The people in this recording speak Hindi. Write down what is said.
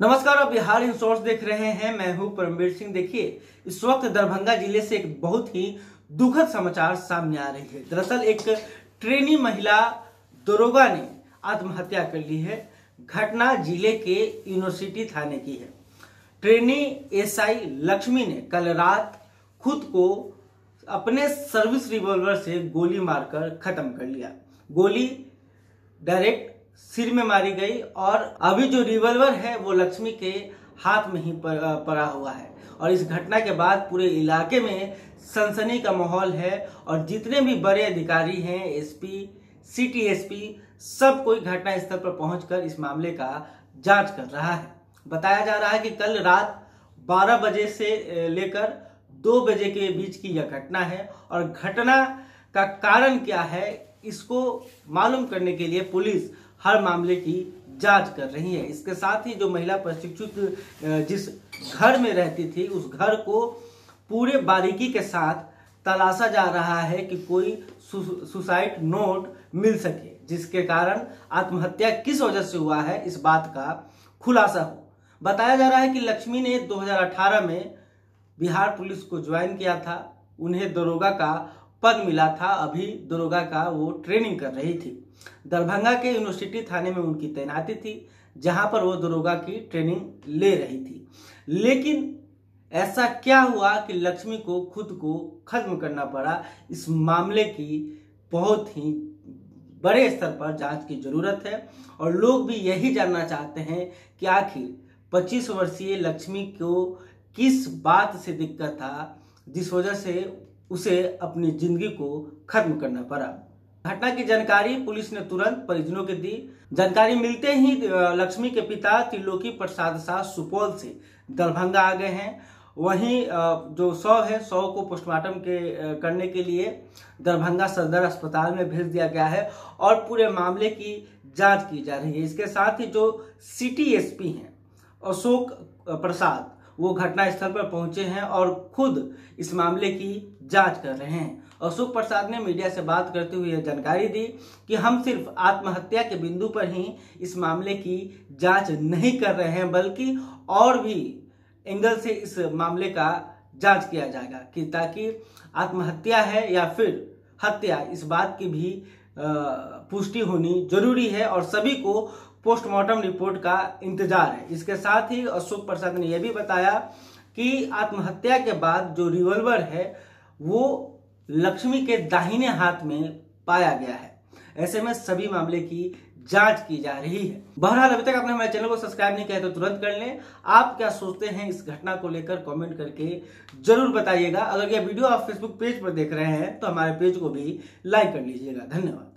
नमस्कार, आप बिहार इन सोर्स देख रहे हैं। मैं हूँ परमवीर सिंह। देखिए, इस वक्त दरभंगा ज़िले से एक बहुत ही दुखद समाचार सामने आ रही है। दरअसल, एक ट्रेनी महिला दरोगा ने आत्महत्या कर ली है। घटना ज़िले के यूनिवर्सिटी थाने की है। ट्रेनी एसआई लक्ष्मी ने कल रात खुद को अपने सर्विस रिवॉल्वर से गोली मारकर खत्म कर लिया। गोली डायरेक्ट सिर में मारी गई और अभी जो रिवॉल्वर है वो लक्ष्मी के हाथ में ही पड़ा हुआ है। और इस घटना के बाद पूरे इलाके में सनसनी का माहौल है और जितने भी बड़े अधिकारी हैं एसपी सिटी एसपी सब कोई घटना स्थल पर पहुंचकर इस मामले का जाँच कर रहा है। बताया जा रहा है कि कल रात 12 बजे से लेकर 2 बजे के बीच की यह घटना है और घटना का कारण क्या है, इसको मालूम करने के लिए पुलिस हर मामले की जाँच कर रही है। इसके साथ ही जो महिला प्रशिक्षित जिस घर में रहती थी, उस घर को पूरे बारीकी के साथ तलाशा जा रहा है कि कोई सुसाइड नोट मिल सके, जिसके कारण आत्महत्या किस वजह से हुआ है, इस बात का खुलासा हो। बताया जा रहा है कि लक्ष्मी ने 2018 में बिहार पुलिस को ज्वाइन किया था। उन्हें दरोगा का पद मिला था, अभी दरोगा का वो ट्रेनिंग कर रही थी। दरभंगा के यूनिवर्सिटी थाने में उनकी तैनाती थी, जहाँ पर वो दरोगा की ट्रेनिंग ले रही थी। लेकिन ऐसा क्या हुआ कि लक्ष्मी को खुद को खत्म करना पड़ा? इस मामले की बहुत ही बड़े स्तर पर जाँच की ज़रूरत है, और लोग भी यही जानना चाहते हैं कि आखिर 25 वर्षीय लक्ष्मी को किस बात से दिक्कत था, जिस वजह से उसे अपनी ज़िंदगी को खत्म करना पड़ा। घटना की जानकारी पुलिस ने तुरंत परिजनों के दी। जानकारी मिलते ही लक्ष्मी के पिता त्रिलोकी प्रसाद शाह सुपौल से दरभंगा आ गए हैं। वहीं जो शव है शव को पोस्टमार्टम के करने के लिए दरभंगा सदर अस्पताल में भेज दिया गया है और पूरे मामले की जाँच की जा रही है। इसके साथ ही जो सिटी एसपी हैं, अशोक प्रसाद वो घटना स्थल पर पहुँचे हैं और खुद इस मामले की जाँच कर रहे हैं। अशोक प्रसाद ने मीडिया से बात करते हुए यह जानकारी दी कि हम सिर्फ़ आत्महत्या के बिंदु पर ही इस मामले की जाँच नहीं कर रहे हैं, बल्कि और भी एंगल से इस मामले का जाँच किया जाएगा कि ताकि आत्महत्या है या फिर हत्या, इस बात की भी पुष्टि होनी ज़रूरी है और सभी को पोस्टमार्टम रिपोर्ट का इंतज़ार है। इसके साथ ही अशोक प्रसाद ने यह भी बताया कि आत्महत्या के बाद जो रिवॉल्वर है, वो लक्ष्मी के दाहिने हाथ में पाया गया है। ऐसे में सभी मामले की जाँच की जा रही है। बहरहाल, अभी तक आपने हमारे चैनल को सब्सक्राइब नहीं किया तो तुरंत कर लें। आप क्या सोचते हैं इस घटना को लेकर कमेंट करके ज़रूर बताइएगा। अगर यह वीडियो आप फेसबुक पेज पर देख रहे हैं तो हमारे पेज को भी लाइक कर लीजिएगा। धन्यवाद।